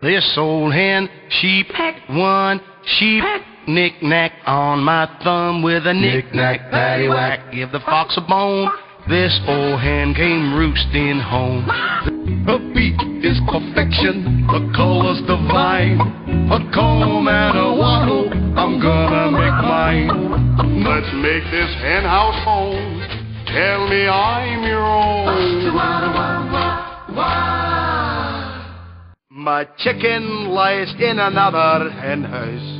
This old hen, she pecked one, she pecked knick-knack on my thumb with a knick-knack, paddywhack. Give the fox a bone, this old hen came roosting home. Her beak is perfection, her color's divine. Her comb and her wattle, I'm gonna make mine. Let's make this hen house home. Tell me I'm your own. My chicken lies in another hen house.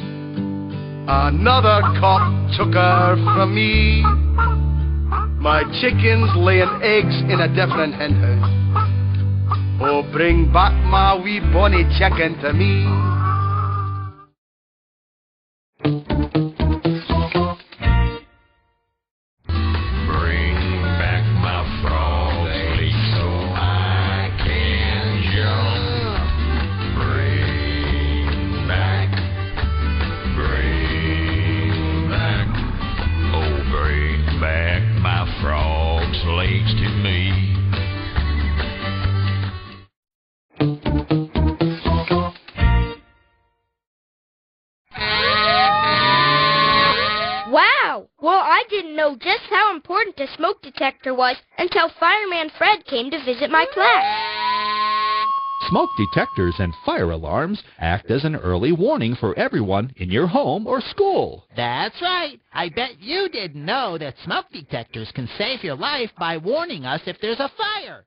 Another cock took her from me. My chickens laying eggs in a different hen house. Oh, bring back my wee bonny chicken to me. Wow! Well, I didn't know just how important a smoke detector was until Fireman Fred came to visit my class. Smoke detectors and fire alarms act as an early warning for everyone in your home or school. That's right. I bet you didn't know that smoke detectors can save your life by warning us if there's a fire.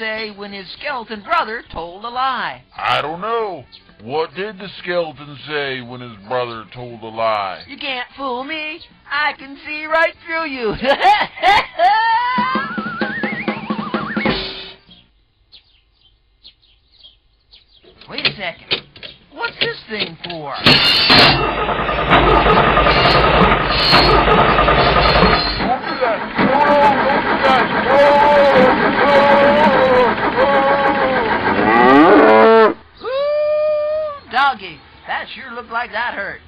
Say when his skeleton brother told a lie? I don't know. What did the skeleton say when his brother told a lie? You can't fool me. I can see right through you. Wait a second. What's this thing for? Doggy, that sure looked like that hurt.